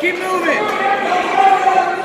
Keep moving.